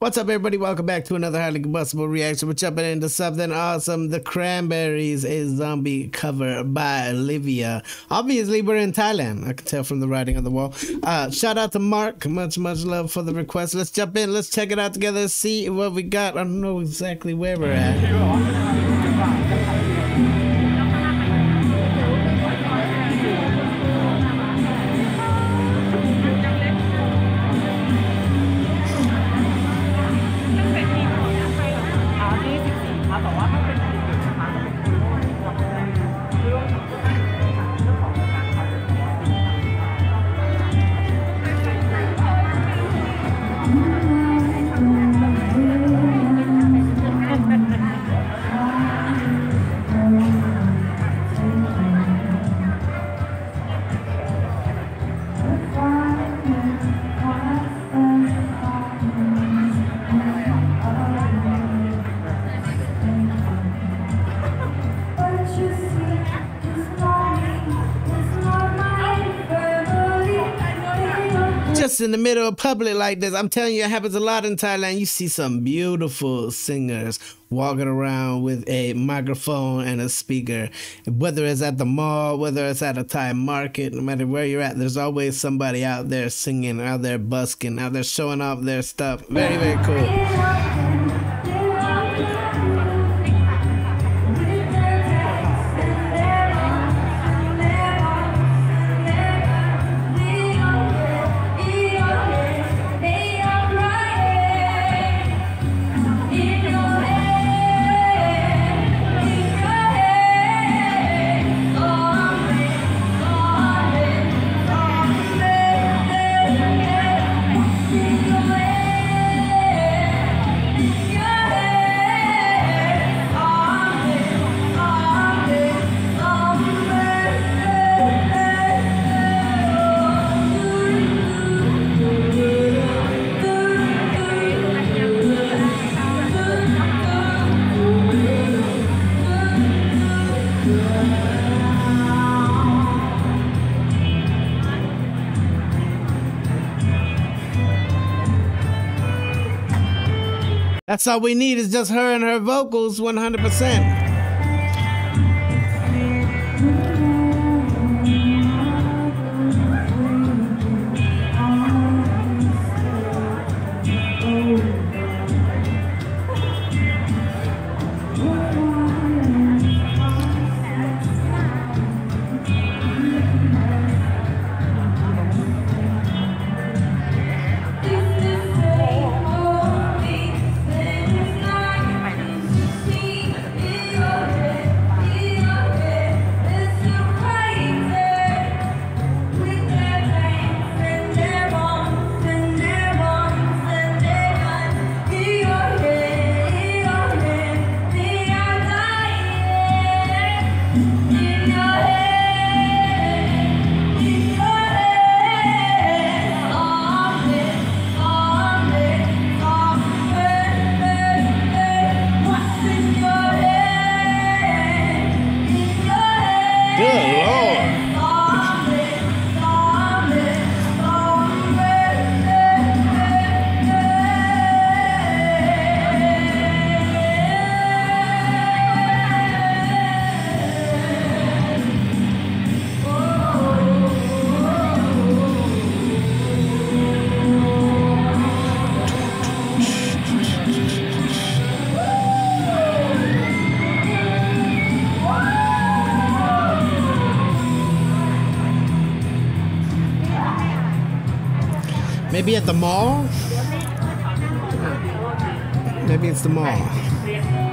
What's up, everybody? Welcome back to another highly combustible reaction. We're jumping into something awesome. The Cranberries, a zombie cover by Livia. Obviously, we're in Thailand. I can tell from the writing on the wall. Uh, shout out to Mark. Much, much love for the request. Let's jump in. Let's check it out together. See what we got. I don't know exactly where we're at. Just in the middle of public like this. I'm telling you, it happens a lot in Thailand. You see some beautiful singers walking around with a microphone and a speaker. Whether it's at the mall, whether it's at a Thai market, no matter where you're at, there's always somebody out there singing, out there busking, out there showing off their stuff. Very, very cool. That's all we need is just her and her vocals 100%. Maybe at the mall? Maybe it's the mall.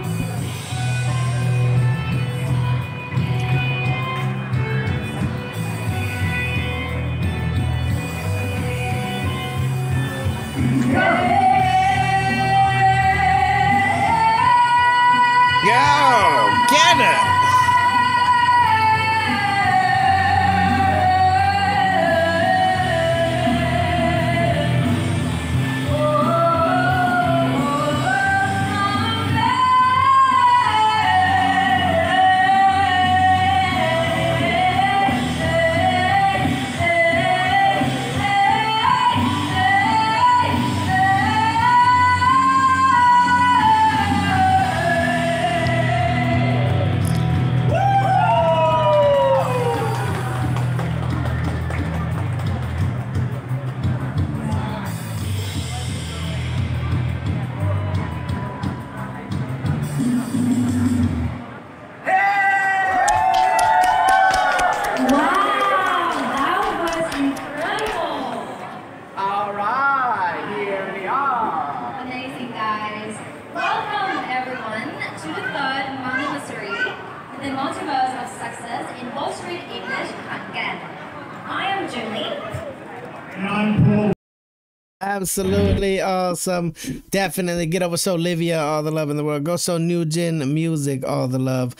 Absolutely awesome. Definitely get over show Livia all the love in the world. Go show New Gen Music all the love.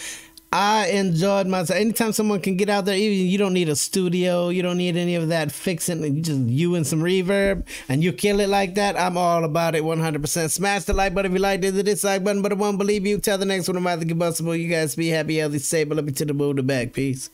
I enjoyed myself. Anytime someone can get out there, even you don't need a studio, you don't need any of that fixing. Just you and some reverb, and you kill it like that. I'm all about it, 100%. Smash the like button if you liked it. The dislike button, but I won't believe you. Tell the next one about the combustible. You guys be happy, healthy, stable. Let me to the moon, the back. Peace.